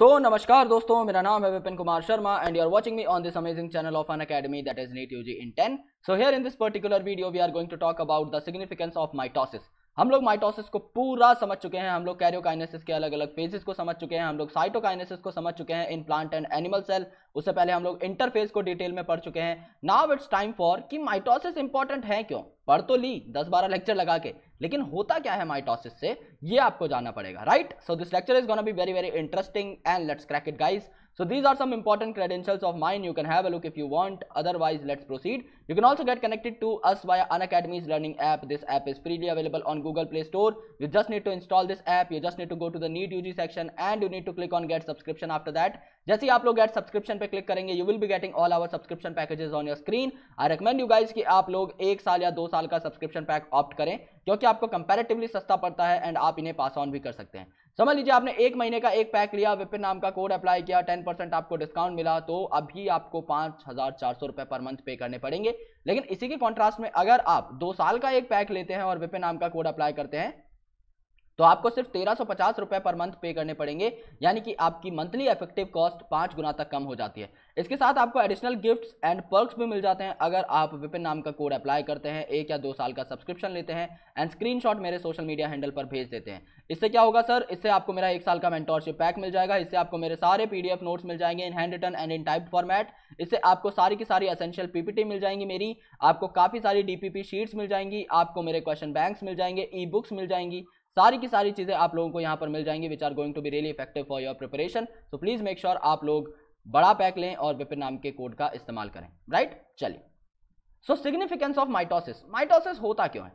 सो so, नमस्कार दोस्तों मेरा नाम है Vipin Kumar Sharma and you are watching me on this amazing channel of Unacademy that is NEET UG in 10 so here in this particular video we are going to talk about the significance of mitosis हम लोग mitosis को पूरा समझ चुके हैं हम लोग karyokinesis के अलग अलग फेजेस को समझ चुके हैं हम लोग साइटोकाइनेसिस को समझ चुके हैं in plant and animal cell उससे पहले हम लोग इंटरफेस को डिटेल में पढ़ चुके हैं. नाउ इट्स टाइम फॉर कि माइटोसिस इंपॉर्टेंट है क्यों? पढ़ तो ली, दस बारह लेक्चर लगा के, लेकिन होता क्या है माइटोसिस से, ये आपको जानना पड़ेगा right so this lecture is gonna be very very interesting and let's crack it guys so these are some important credentials of mind you can have look if you want otherwise let's proceed you can also get connected to us by Unacademy's learning app this app is freely available on Google Play Store you just need to install this app you just need to go to the NEET U G section and you need to click on get subscription after that जैसे आप लोग get subscription पे click करेंगे you will be getting all our subscription packages on your screen I recommend you guys कि आप लोग एक साल या दो साल का सब्सक्रिप्शन पैक ऑप्ट करें क्योंकि आपको कंपेरेटिवली सस्ता पड़ता है एंड आप इन्हें पास ऑन भी कर सकते हैं. समझ लीजिए, आपने एक महीने का एक पैक लिया, विपिन नाम का कोड अप्लाई किया टेन परसेंट आपको डिस्काउंट मिला तो अभी आपको पाँच हज़ार चार सौ रुपए पर मंथ पे करने पड़ेंगे. लेकिन इसी के कॉन्ट्रास्ट में अगर आप दो साल का एक पैक लेते हैं और विपिन नाम का कोड अप्लाई करते हैं तो आपको सिर्फ़ तेरह सौ पचास पर मंथ पे करने पड़ेंगे, यानी कि आपकी मंथली इफ़ेक्टिव कॉस्ट पाँच गुना तक कम हो जाती है। इसके साथ आपको एडिशनल गिफ्ट्स एंड पर्क्स भी मिल जाते हैं, अगर आप विपिन नाम का कोड अप्लाई करते हैं, एक या दो साल का सब्सक्रिप्शन लेते हैं एंड स्क्रीनशॉट मेरे सोशल मीडिया हैंडल पर भेज देते हैं। इससे क्या होगा सर इससे आपको मेरा एक साल का मेंटोरशिप पैक मिल जाएगा, इससे आपको मेरे सारे पीडीएफ नोट्स मिल जाएँगे in handwritten and in type format इससे आपको सारी की सारी असेंशियल पीपीटी मिल जाएँगी मेरी, आपको काफ़ी सारी डीपीपी शीट्स मिल जाएँगी, आपको मेरे क्वेश्चन बैंक्स मिल जाएँगे ई बुक्स मिल जाएँगी। सारी की सारी चीज़ें आप लोगों को यहाँ पर मिल जाएँगी which are going to be really effective for your preparation so please make sure आप लोग बड़ा पैक लें और विपिन नाम के कोड का इस्तेमाल करें। राइट चलिए। So significance of mitosis mitosis होता क्यों है?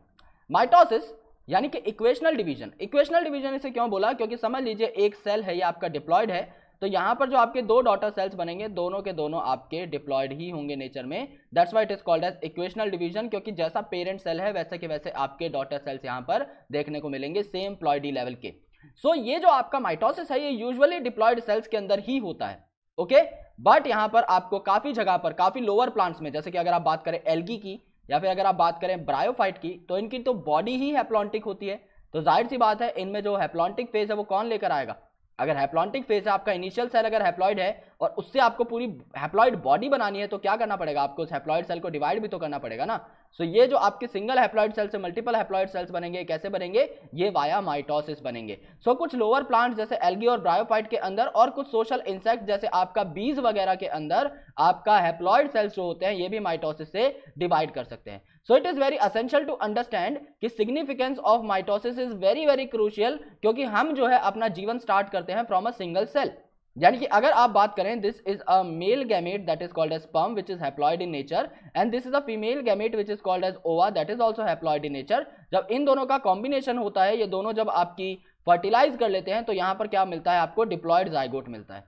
माइटोसिस यानी कि इक्वेशनल डिवीज़न इक्वेशनल डिवीज़न इसे क्यों बोला? क्योंकि समझ लीजिए एक सेल है ये आपका डिप्लॉयड है तो यहाँ पर जो आपके दो डॉटर सेल्स बनेंगे दोनों के दोनों आपके डिप्लॉयड ही होंगे नेचर में। That's why it is called as equational division क्योंकि जैसा पेरेंट सेल है वैसे के वैसे आपके डॉटर सेल्स यहाँ पर देखने को मिलेंगे सेम प्लॉयडी लेवल के। सो so, ये जो आपका माइटोसिस है ये यूजुअली डिप्लॉयड सेल्स के अंदर ही होता है ओके okay? बट यहाँ पर आपको काफ़ी जगह पर काफ़ी लोअर प्लांट्स में जैसे कि अगर आप बात करें एल्गी की या फिर अगर आप बात करें ब्रायोफाइट की तो इनकी तो बॉडी ही हैप्लॉन्टिक होती है। तो ज़ाहिर सी बात है इनमें जो हैप्लॉन्टिक फ़ेज़ है वो कौन लेकर आएगा? अगर हैप्लॉन्टिक फ़ेज़ है आपका इनिशियल सेल अगर हैप्लॉइड है और उससे आपको पूरी हैप्लॉइड बॉडी बनानी है तो क्या करना पड़ेगा? आपको उस हैप्लॉइड सेल को डिवाइड भी तो करना पड़ेगा ना? सो so, ये जो आपके सिंगल हैप्लॉइड सेल से मल्टीपल हैप्लॉइड सेल्स बनेंगे कैसे बनेंगे? ये वाया माइटोसिस बनेंगे। सो so, कुछ लोअर प्लांट्स जैसे एल्गी और ब्रायोफाइट के अंदर और कुछ सोशल इंसेक्ट जैसे आपका बीज वगैरह के अंदर आपका हैप्लॉइड सेल्स जो होते हैं ये भी माइटोसिस से डिवाइड कर सकते हैं। So it is very essential to understand कि significance of mitosis is very very crucial क्योंकि हम जो है अपना जीवन स्टार्ट करते हैं फ्रॉम अ सिंगल सेल यानी कि अगर आप बात करें this is a male gamete that is called as sperm which is haploid in nature and this is a female gamete which is called as ova that is also haploid in nature जब इन दोनों का combination होता है, ये दोनों जब आपकी फर्टिलाइज कर लेते हैं तो यहाँ पर क्या मिलता है? आपको डिप्लॉयड जायगोट मिलता है।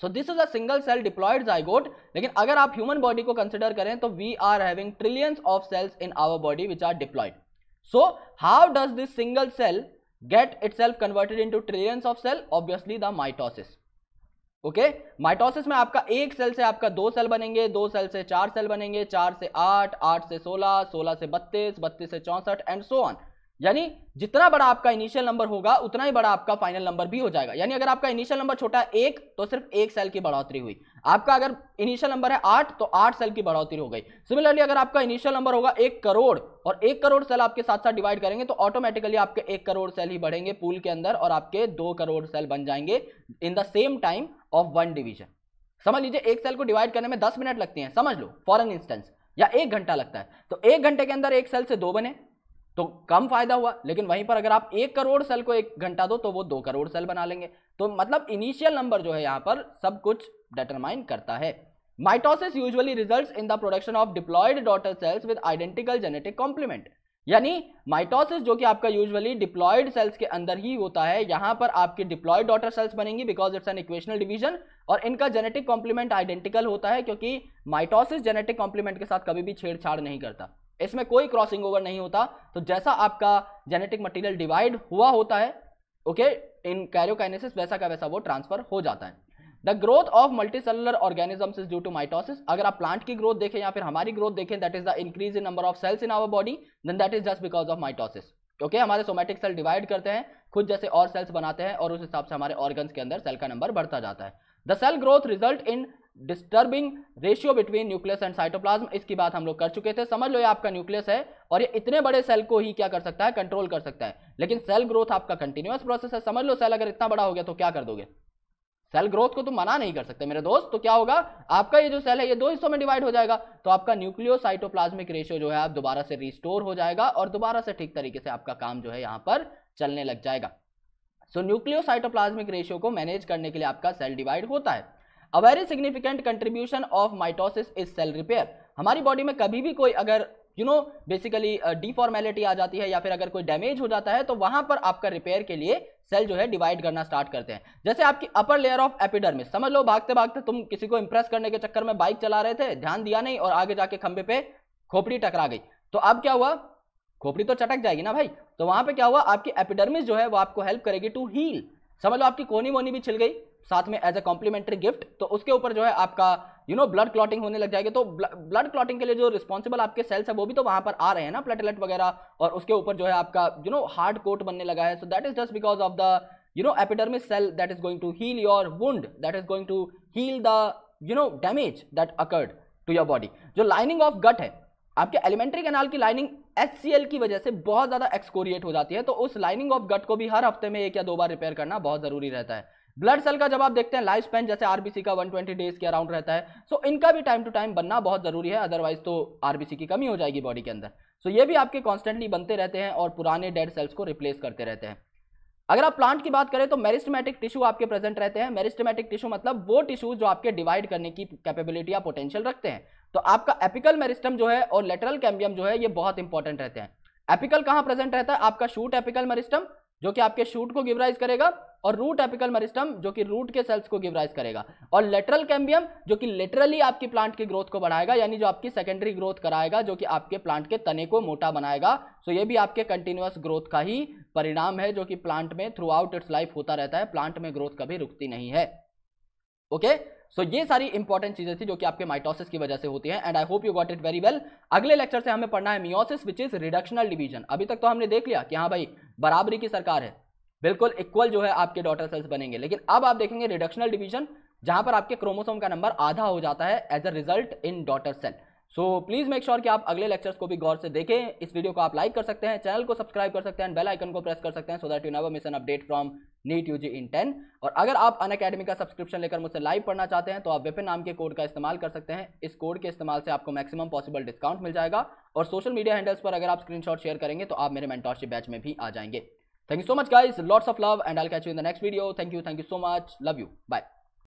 So this is a single cell diploid zygote लेकिन अगर आप ह्यूमन बॉडी को कंसिडर करें तो we are having trillions of cells in our body which are diploid so how does this single cell get itself converted into trillions of cell obviously the mitosis okay mitosis में आपका एक cell से आपका दो cell बनेंगे, दो cell से चार सेल बनेंगे, चार से आठ आठ से सोलह सोलह से बत्तीस बत्तीस से चौसठ एंड सो ऑन यानी जितना बड़ा आपका इनिशियल नंबर होगा, उतना ही बड़ा आपका फाइनल नंबर भी हो जाएगा। यानी अगर आपका इनिशियल नंबर छोटा है एक तो सिर्फ़ एक सेल की बढ़ोतरी हुई। आपका अगर इनिशियल नंबर है आठ तो आठ सेल की बढ़ोतरी हो गई। सिमिलरली अगर आपका इनिशियल नंबर होगा एक करोड़, और एक करोड़ सेल आपके साथ साथ डिवाइड करेंगे तो ऑटोमेटिकली आपके एक करोड़ सेल ही बढ़ेंगे पूल के अंदर, और आपके दो करोड़ सेल बन जाएँगे in the same time of one division समझ लीजिए, एक सेल को डिवाइड करने में दस मिनट लगती हैं। समझ लो फॉर एन इंस्टेंस या एक घंटा लगता है। तो एक घंटे के अंदर एक सेल से दो बने। तो कम फ़ायदा हुआ, लेकिन वहीं पर अगर आप एक करोड़ सेल को एक घंटा दो तो वो दो करोड़ सेल बना लेंगे। तो मतलब इनिशियल नंबर जो है यहाँ पर सब कुछ डिटरमाइन करता है। Mitosis usually results in the production of diploid daughter cells with identical genetic complement यानी माइटोसिस जो कि आपका यूजुअली डिप्लॉयड सेल्स के अंदर ही होता है, यहाँ पर आपकी डिप्लॉयड डॉटर सेल्स बनेंगी because it's an equational division और इनका जेनेटिक कॉम्प्लीमेंट आइडेंटिकल होता है, क्योंकि माइटोसिस जेनेटिक कॉम्प्लीमेंट के साथ कभी भी छेड़छाड़ नहीं करता। इसमें कोई क्रॉसिंग ओवर नहीं होता। तो जैसा आपका जेनेटिक मटेरियल डिवाइड हुआ होता है ओके इन कैरियोकाइनेसिस वैसा का वैसा वो ट्रांसफ़र हो जाता है। The growth of multicellular organisms is due to mitosis अगर आप प्लांट की ग्रोथ देखें या फिर हमारी ग्रोथ देखें that is the increase in number of cells in our body then that is just because of mitosis okay हमारे somatic cell divide करते हैं, खुद जैसे और सेल्स बनाते हैं और उस हिसाब से हमारे ऑर्गन्स के अंदर सेल का नंबर बढ़ता जाता है। The cell growth result in disturbing ratio between nucleus and cytoplasm इसकी बात हम लोग कर चुके थे। समझ लो ये आपका न्यूक्लियस है और ये इतने बड़े सेल को ही क्या कर सकता है? कंट्रोल कर सकता है। लेकिन सेल ग्रोथ आपका कंटिन्यूस प्रोसेस है। समझ लो सेल अगर इतना बड़ा हो गया तो क्या कर दोगे? सेल ग्रोथ को तुम मना नहीं कर सकते। मेरे दोस्त तो क्या होगा? आपका ये जो सेल है, ये दो हिस्सों में डिवाइड हो जाएगा। तो आपका न्यूक्लियोसाइटोप्लाज्मिक रेशियो जो है, आप दोबारा से रिस्टोर हो जाएगा और दोबारा से ठीक तरीके से आपका काम जो है, यहाँ पर चलने लग जाएगा। सो न्यूक्लियोसाइटोप्लाज्मिक रेशियो को मैनेज करने के लिए आपका सेल डिवाइड होता है। A very significant contribution of mitosis is cell repair हमारी बॉडी में कभी भी कोई अगर यू नो बेसिकली डिफॉर्मेलिटी आ जाती है या फिर अगर कोई डैमेज हो जाता है तो वहाँ पर आपका रिपेयर के लिए सेल जो है डिवाइड करना स्टार्ट करते हैं। जैसे आपकी अपर लेयर ऑफ़ एपिडर्मिस समझ लो भागते भागते तुम किसी को इंप्रेस करने के चक्कर में बाइक चला रहे थे, ध्यान दिया नहीं और आगे जाके खंबे पे खोपड़ी टकरा गई। तो अब क्या हुआ? खोपड़ी तो चटक जाएगी ना भाई? तो वहाँ पे क्या हुआ? आपकी एपिडर्मिस जो है वो आपको हेल्प करेगी टू हील समझ लो आपकी कोनी वोनी भी छिल गई। साथ में एज अ कॉम्प्लीमेंट्री गिफ्ट तो उसके ऊपर जो है आपका यू नो ब्लड क्लॉटिंग होने लग जाएगी। तो ब्लड क्लॉटिंग के लिए जो रिस्पॉन्सिबल आपके सेल्स है, वो भी तो वहाँ पर आ रहे हैं ना प्लेटलेट वगैरह, और उसके ऊपर जो है आपका यू नो हार्ड कोट बनने लगा है। So that is just because of the you know epidermis cell that is going to heal your wound that is going to heal the you know damage that occurred to your body जो lining of gut है, आपके alimentary canal की lining H की वजह से बहुत ज़्यादा एक्सकोरिएट हो जाती है तो उस लाइनिंग ऑफ़ गट को भी हर हफ़्ते में एक या दो बार रिपेयर करना बहुत ज़रूरी रहता है। ब्लड सेल का जब आप देखते हैं, लाइफ स्पेन जैसे आरबीसी का 120 डेज़ के अराउंड रहता है। सो, इनका भी टाइम टू टाइम बनना बहुत ज़रूरी है, अदरवाइज़ तो आरबीसी की कमी हो जाएगी बॉडी के अंदर। सो, ये भी आपके कॉन्स्टेंटली बनते रहते हैं और पुराने डेड सेल्स को रिप्लेस करते रहते हैं। अगर आप प्लांट की बात करें तो मेरिस्टमेटिक टिश्यू आपके प्रेजेंट रहते हैं। मेरिस्टमेटिक टिश्यू मतलब वो टिश्यू जो आपके डिवाइड करने की कैपेबिलिटी या पोटेंशियल रखते हैं। तो आपका एपिकल मेरिस्टम जो है और लेटरल कैम्बियम जो है, ये बहुत इंपॉर्टेंट रहते हैं। एपिकल कहाँ प्रेजेंट रहता है? आपका शूट एपिकल मेरिस्टम जो कि आपके शूट को गिवराइज करेगा और रूट एपिकल मेरिस्टम जो कि रूट के सेल्स को गिवराइज करेगा। और लेटरल कैम्बियम जो कि लेटरली आपकी प्लांट की ग्रोथ को बढ़ाएगा, यानी जो आपकी सेकेंडरी ग्रोथ कराएगा, जो कि आपके प्लांट के तने को मोटा बनाएगा। सो ये भी आपके कंटिन्यूस ग्रोथ का ही परिणाम है जो कि प्लांट में थ्रू आउट इट्स लाइफ होता रहता है। प्लांट में ग्रोथ कभी रुकती नहीं है। Okay okay? सो so, ये सारी इंपॉर्टेंट चीज़ें थी जो कि आपके माइटोसिस की वजह से होती हैं and I hope you got it very well अगले लेक्चर से हमें पढ़ना है meiosis which is reductional division अभी तक तो हमने देख लिया कि हाँ भाई बराबरी की सरकार है। बिल्कुल इक्वल जो है आपके डॉटर सेल्स बनेंगे। लेकिन अब आप देखेंगे रिडक्शनल डिवीज़न जहाँ पर आपके क्रोमोसोम का नंबर आधा हो जाता है as a result in daughter cell so please make sure कि आप अगले लेक्चर्स को भी गौर से देखें। इस वीडियो को आप लाइक कर सकते हैं चैनल को सब्सक्राइब कर सकते हैं बेल आइकन को प्रेस कर सकते हैं so that you never miss an update from NEET UG in ten. और अगर आप अन अकेडमी का सब्सक्रिप्शन लेकर मुझसे लाइव पढ़ना चाहते हैं तो आप विपिन नाम के कोड का इस्तेमाल कर सकते हैं। इस कोड के इस्तेमाल से आपको मैक्सिमम पॉसिबल डिस्काउंट मिल जाएगा। और सोशल मीडिया हैंडल्स पर अगर आप स्क्रीनशॉट शेयर करेंगे तो आप मेरे मेंटोरशिप बैच में भी आ जाएँगे। Thank you so much guys lots of love and I'll catch you in the next video thank you thank you so much love you Bye.